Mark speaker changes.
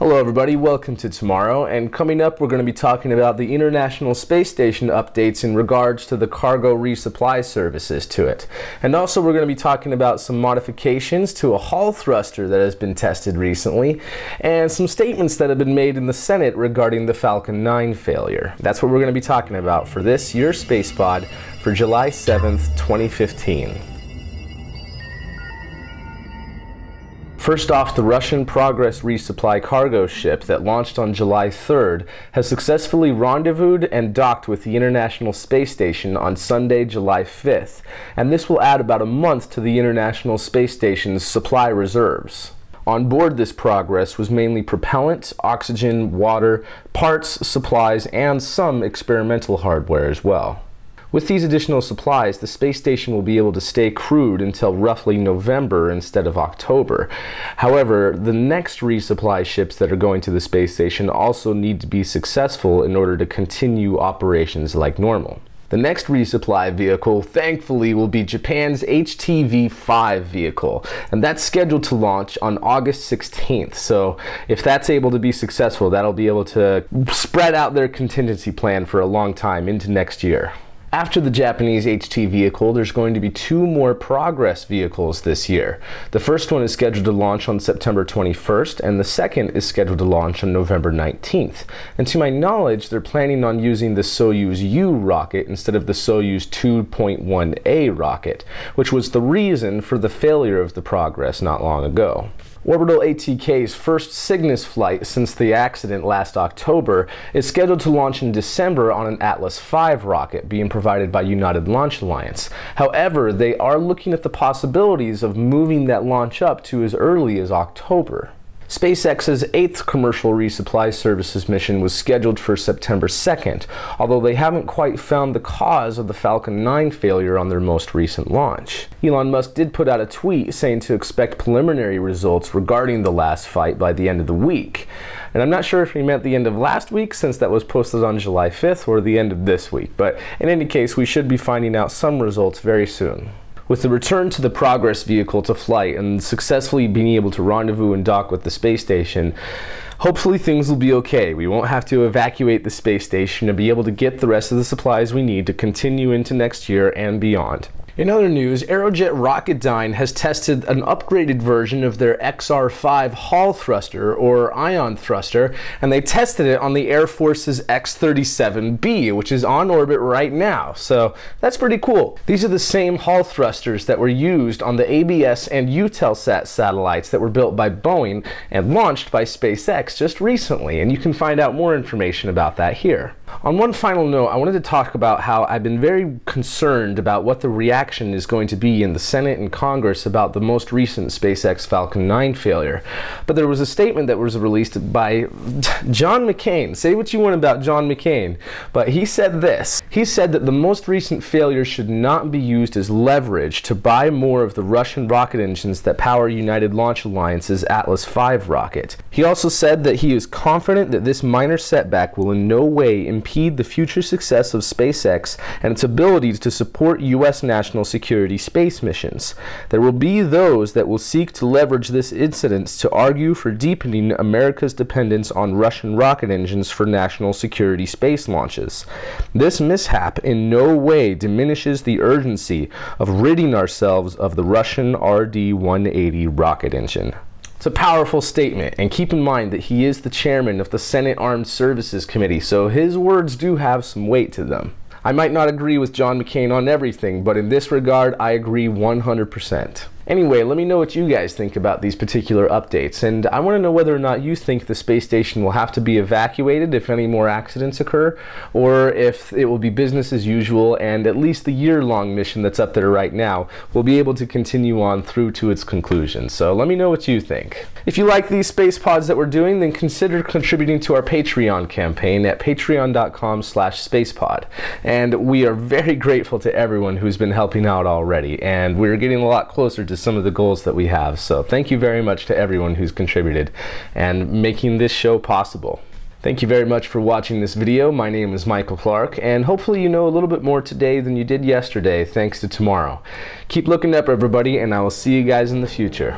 Speaker 1: Hello everybody, welcome to Tomorrow, and coming up we're going to be talking about the International Space Station updates in regards to the cargo resupply services to it. And also we're going to be talking about some modifications to a Hall thruster that has been tested recently, and some statements that have been made in the Senate regarding the Falcon 9 failure. That's what we're going to be talking about for this, your Space Pod, for July 7th, 2015. First off, the Russian Progress resupply cargo ship that launched on July 3rd has successfully rendezvoused and docked with the International Space Station on Sunday, July 5th, and this will add about a month to the International Space Station's supply reserves. On board this Progress was mainly propellant, oxygen, water, parts, supplies, and some experimental hardware as well. With these additional supplies, the space station will be able to stay crewed until roughly November instead of October. However, the next resupply ships that are going to the space station also need to be successful in order to continue operations like normal. The next resupply vehicle, thankfully, will be Japan's HTV-5 vehicle, and that's scheduled to launch on August 16th. So if that's able to be successful, that'll be able to spread out their contingency plan for a long time into next year. After the Japanese HT vehicle, there's going to be two more Progress vehicles this year. The first one is scheduled to launch on September 21st, and the second is scheduled to launch on November 19th. And to my knowledge, they're planning on using the Soyuz U rocket instead of the Soyuz 2.1A rocket, which was the reason for the failure of the Progress not long ago. Orbital ATK's first Cygnus flight since the accident last October is scheduled to launch in December on an Atlas V rocket being provided by United Launch Alliance. However, they are looking at the possibilities of moving that launch up to as early as October. SpaceX's eighth commercial resupply services mission was scheduled for September 2nd, although they haven't quite found the cause of the Falcon 9 failure on their most recent launch. Elon Musk did put out a tweet saying to expect preliminary results regarding the last fight by the end of the week. And I'm not sure if he meant the end of last week since that was posted on July 5th or the end of this week, but in any case, we should be finding out some results very soon. With the return to the Progress vehicle to flight and successfully being able to rendezvous and dock with the space station, hopefully things will be okay. We won't have to evacuate the space station and be able to get the rest of the supplies we need to continue into next year and beyond. In other news, Aerojet Rocketdyne has tested an upgraded version of their XR5 Hall thruster or ion thruster, and they tested it on the Air Force's X-37B, which is on orbit right now. So that's pretty cool. These are the same Hall thrusters that were used on the ABS and Eutelsat satellites that were built by Boeing and launched by SpaceX just recently, and you can find out more information about that here. On one final note, I wanted to talk about how I've been very concerned about what the reaction is going to be in the Senate and Congress about the most recent SpaceX Falcon 9 failure. But there was a statement that was released by John McCain. Say what you want about John McCain, but he said this. He said that the most recent failure should not be used as leverage to buy more of the Russian rocket engines that power United Launch Alliance's Atlas V rocket. He also said that he is confident that this minor setback will in no way impede the future success of SpaceX and its ability to support U.S. national security space missions. There will be those that will seek to leverage this incident to argue for deepening America's dependence on Russian rocket engines for national security space launches. This mishap in no way diminishes the urgency of ridding ourselves of the Russian RD 180 rocket engine. It's a powerful statement, and keep in mind that he is the chairman of the Senate Armed Services Committee, so his words do have some weight to them. I might not agree with John McCain on everything, but in this regard, I agree 100%. Anyway, let me know what you guys think about these particular updates, and I want to know whether or not you think the space station will have to be evacuated if any more accidents occur, or if it will be business as usual and at least the year-long mission that's up there right now will be able to continue on through to its conclusion. So let me know what you think. If you like these space pods that we're doing, then consider contributing to our Patreon campaign at patreon.com slash spacepod. And we are very grateful to everyone who's been helping out already, and we're getting a lot closer to some of the goals that we have. So thank you very much to everyone who's contributed and making this show possible. Thank you very much for watching this video. My name is Michael Clark, and hopefully you know a little bit more today than you did yesterday, thanks to tomorrow. Keep looking up, everybody, and I will see you guys in the future.